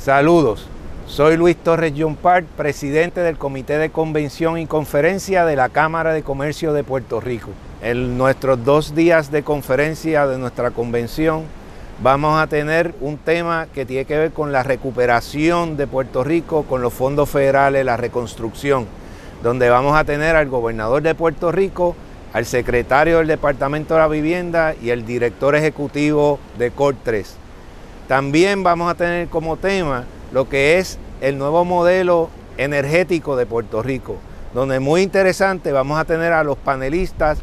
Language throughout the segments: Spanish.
Saludos, soy Luis Torres John Park, presidente del Comité de Convención y Conferencia de la Cámara de Comercio de Puerto Rico. En nuestros dos días de conferencia de nuestra convención vamos a tener un tema que tiene que ver con la recuperación de Puerto Rico, con los fondos federales, la reconstrucción, donde vamos a tener al gobernador de Puerto Rico, al secretario del Departamento de la Vivienda y el director ejecutivo de COR3. También vamos a tener como tema lo que es el nuevo modelo energético de Puerto Rico, donde muy interesante vamos a tener a los panelistas,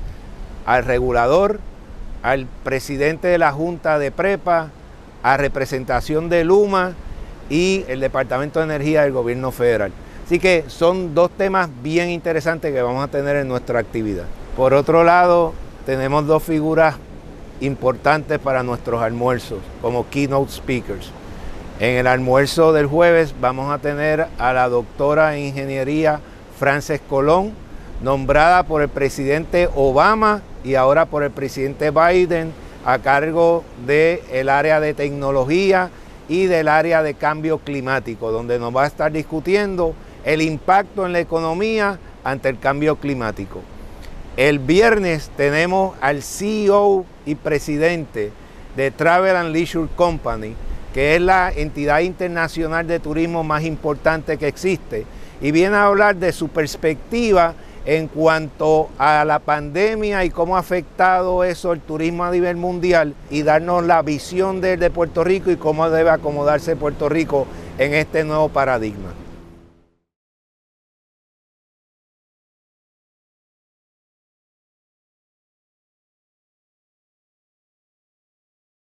al regulador, al presidente de la Junta de Prepa, a representación de Luma y el Departamento de Energía del Gobierno Federal. Así que son dos temas bien interesantes que vamos a tener en nuestra actividad. Por otro lado, tenemos dos figuras importantes para nuestros almuerzos como keynote speakers. En el almuerzo del jueves vamos a tener a la doctora en ingeniería Frances Colón, nombrada por el presidente Obama y ahora por el presidente Biden a cargo del área de tecnología y del área de cambio climático, donde nos va a estar discutiendo el impacto en la economía ante el cambio climático. El viernes tenemos al CEO y presidente de Travel and Leisure Company, que es la entidad internacional de turismo más importante que existe, y viene a hablar de su perspectiva en cuanto a la pandemia y cómo ha afectado eso el turismo a nivel mundial y darnos la visión de, de Puerto Rico y cómo debe acomodarse Puerto Rico en este nuevo paradigma.